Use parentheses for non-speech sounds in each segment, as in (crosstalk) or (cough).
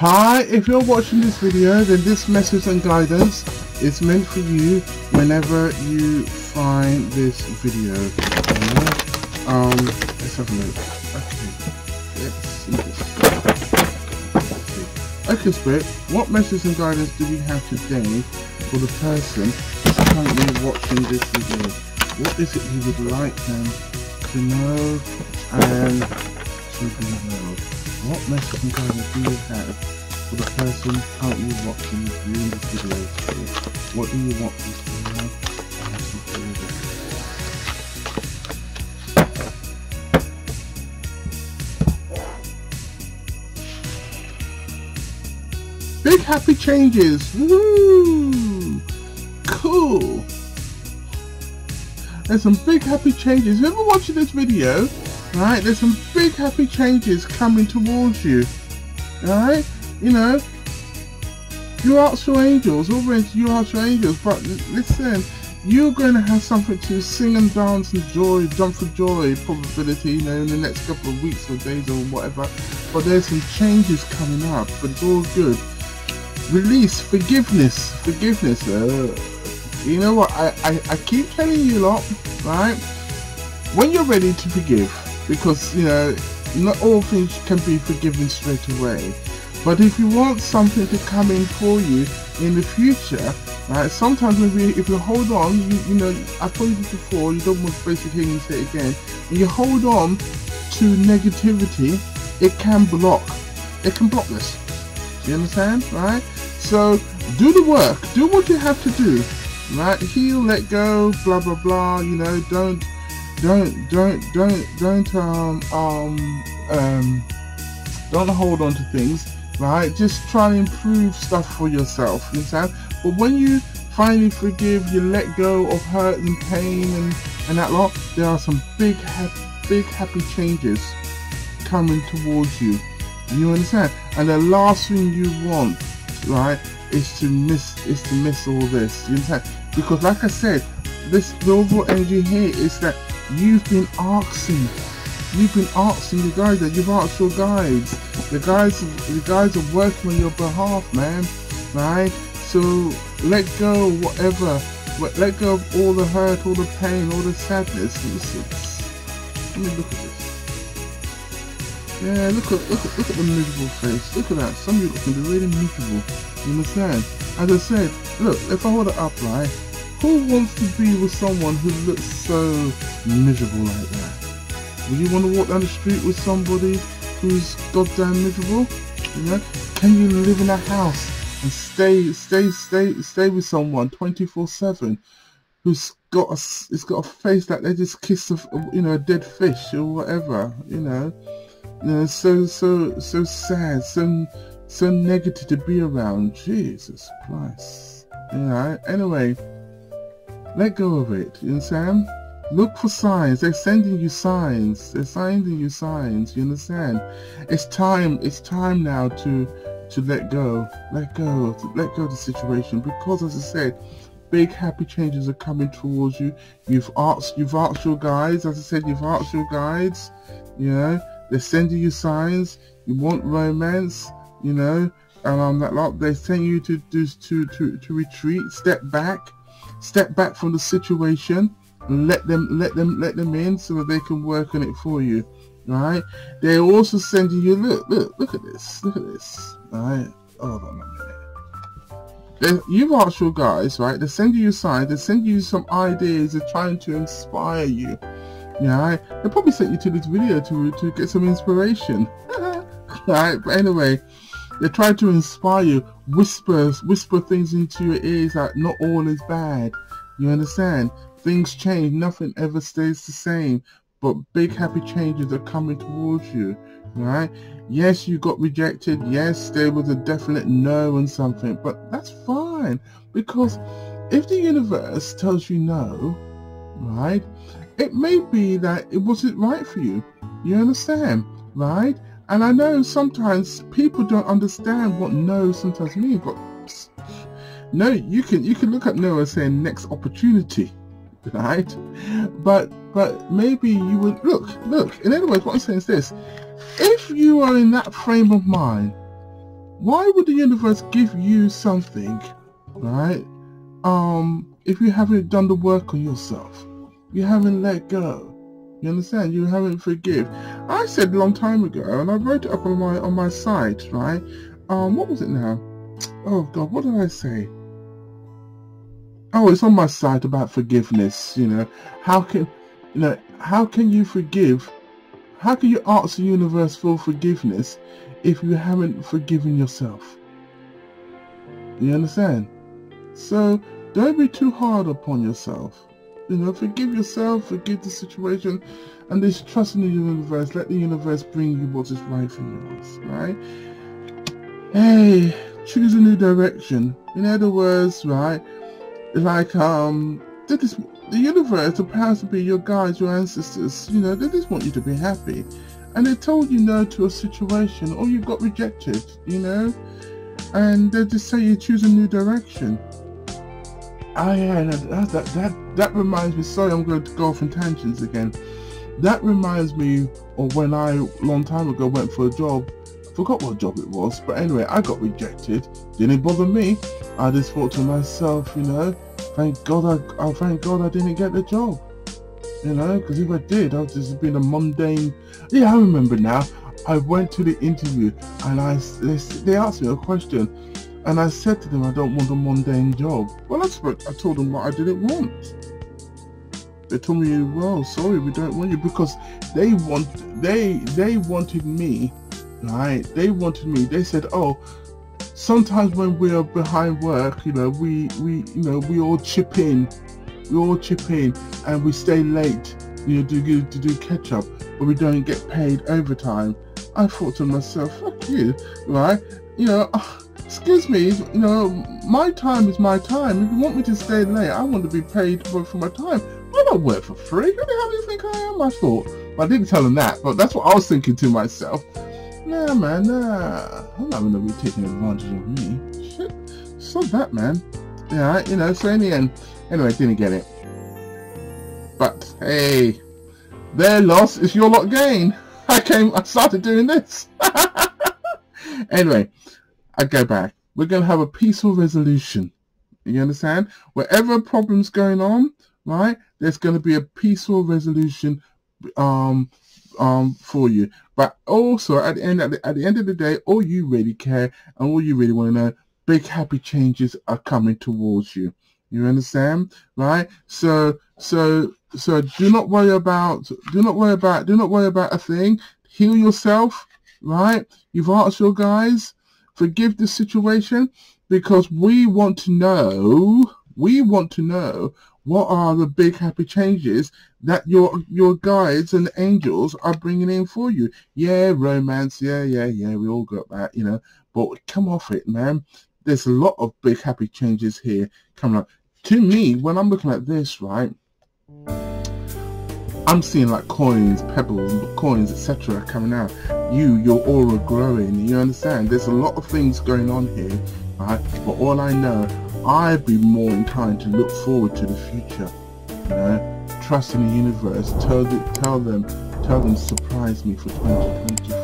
Hi, if you're watching this video, then this message and guidance is meant for you whenever you find this video. Um, let's have a look. Okay, let's see this. Okay, Spirit, what message and guidance do we have today for the person who's currently watching this video? What is it you would like them to know and to be known? What message do you have for the person currently watching this video today? What do you want to be? Big happy changes! Woo! Cool! There's some big happy changes. If you're ever watching this video, right, there's some big happy changes coming towards you. Alright? You know, you ask your angels, already you ask your angels, but listen, you're going to have something to sing and dance and joy, jump for joy probability, you know, in the next couple of weeks or days or whatever. But there's some changes coming up, but it's all good. Release, forgiveness, forgiveness. Uh, you know what? I, I, I keep telling you lot, right? When you're ready to forgive, because you know, not all things can be forgiven straight away. But if you want something to come in for you in the future, right? Sometimes maybe if you hold on, you, you know, I told you before, you don't want to basically hear me say it again. When you hold on to negativity, it can block. It can block this. Do you understand? Right? So do the work. Do what you have to do. Right? Heal, let go, blah blah blah. You know, don't don't don't don't don't um um um don't hold on to things. Right? Just try and improve stuff for yourself. You understand? But when you finally forgive, you let go of hurt and pain and and that lot. There are some big happy, big happy changes coming towards you. You understand? And the last thing you want, right, is to miss is to miss all this. You understand? Because like I said, this the overall energy here is that you've been asking. You've been asking the guys that you've asked your guides. The guys the guys are working on your behalf, man. Right? So let go of whatever. Let go of all the hurt, all the pain, all the sadness. Let me look at this. Yeah, look at look at look at the miserable face. Look at that. Some of you be really miserable. You understand? As I said, look, if I hold it up right, who wants to be with someone who looks so miserable like that? Would you want to walk down the street with somebody who's goddamn miserable? You know? Can you live in a house and stay stay stay stay with someone 24/7 who's got a it's got a face like they just kissed a you know a dead fish or whatever, you know? you know, so so so sad, so so negative to be around. Jesus Christ. You know. Anyway, let go of it. You understand? Look for signs. They're sending you signs. They're sending you signs. You understand? It's time. It's time now to to let go. Let go. Let go of the situation because, as I said, big happy changes are coming towards you. You've asked. You've asked your guides. As I said, you've asked your guides. You know. They're sending you signs. You want romance, you know, and um, that lot. They send you to do to, to to retreat, step back, step back from the situation, and let them let them let them in so that they can work on it for you. Right? They're also sending you look look look at this look at this. Right? Hold on a minute. They, asked your guys, right? They're sending you signs. They're sending you some ideas. They're trying to inspire you. Yeah, I, they probably sent you to this video to to get some inspiration. (laughs) right, but anyway, they try to inspire you, whispers, whisper things into your ears that not all is bad. You understand? Things change, nothing ever stays the same. But big happy changes are coming towards you. Right? Yes, you got rejected. Yes, there was a definite no and something, but that's fine because if the universe tells you no, right? It may be that it wasn't right for you. You understand, right? And I know sometimes people don't understand what no sometimes means, but no, you can you can look at no as saying next opportunity, right? But but maybe you would look look. In other words, what I'm saying is this: if you are in that frame of mind, why would the universe give you something, right? Um, if you haven't done the work on yourself, you haven't let go. You understand? You haven't forgive. I said a long time ago, and I wrote it up on my on my site, right? Um, what was it now? Oh God, what did I say? Oh, it's on my site about forgiveness. You know, how can you know how can you forgive? How can you ask the universe for forgiveness if you haven't forgiven yourself? You understand? So don't be too hard upon yourself. You know, forgive yourself, forgive the situation, and just trust in the universe. Let the universe bring you what is right for you, right? Hey, choose a new direction. In other words, right, like um, this, the universe, the powers to be, your guides, your ancestors, you know, they just want you to be happy, and they told you no to a situation, or you got rejected, you know, and they just say you choose a new direction. Oh yeah, that, that that that reminds me. Sorry, I'm going to go off in tangents again. That reminds me of when I, long time ago, went for a job. I forgot what job it was, but anyway, I got rejected. Didn't bother me. I just thought to myself, you know, thank God I, oh, thank God I didn't get the job. You know, because if I did, I'd just been a mundane. Yeah, I remember now. I went to the interview and I they asked me a question and I said to them, I don't want a mundane job. Well, I, spoke, I told them what I didn't want. They told me, well, sorry, we don't want you because they want they they wanted me, right? They wanted me. They said, oh, sometimes when we are behind work, you know, we we you know we all chip in, we all chip in, and we stay late, you know, to do to do catch up, but we don't get paid overtime. I thought to myself, fuck you, right? You know. Ah, Excuse me, you know, my time is my time. If you want me to stay late, I want to be paid for, for my time. I don't work for free. Who the hell do you think I am? I thought. I didn't tell him that, but that's what I was thinking to myself. Nah, man, nah. I'm not going to be taking advantage of me. Shit. So that, man. Yeah, you know, so in the end, anyway, didn't get it. But, hey, their loss is your lot gain. (laughs) I came, I started doing this. (laughs) anyway, I go back. We're going to have a peaceful resolution. You understand? Wherever problem's going on, right, there's going to be a peaceful resolution um, um, for you. But also, at the end at the, at the end of the day, all you really care and all you really want to know, big happy changes are coming towards you. You understand, right? So, so, so, do not worry about, do not worry about, do not worry about a thing. Heal yourself, right? You've asked your guys forgive the situation because we want to know, we want to know what are the big happy changes that your your guides and angels are bringing in for you. Yeah, romance, yeah, yeah, yeah, we all got that, you know, but come off it, man. There's a lot of big happy changes here coming up. To me, when I'm looking at this, right, I'm seeing like coins, pebbles, coins, etc. coming out. You, your aura growing. You understand? There's a lot of things going on here, right? But all I know, I'd be more inclined to look forward to the future. You know, trust in the universe. Tell them, tell them, tell them, surprise me for 2024.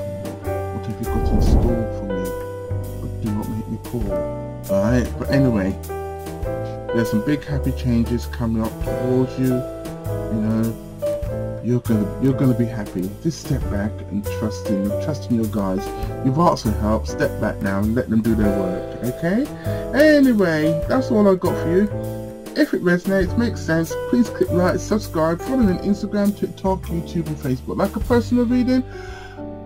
What have you got in store for me? But do not make me poor. Alright, but anyway, there's some big happy changes coming up towards you. You know, you're gonna you're gonna be happy. Just step back and trust in trust in your guys. You've asked for help. Step back now and let them do their work. Okay. Anyway, that's all I've got for you. If it resonates, makes sense, please click like, subscribe, follow me on Instagram, TikTok, YouTube, and Facebook. Like a personal reading,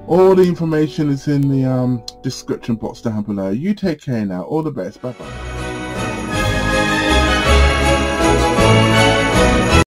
all the information is in the um, description box down below. You take care now. All the best. Bye bye.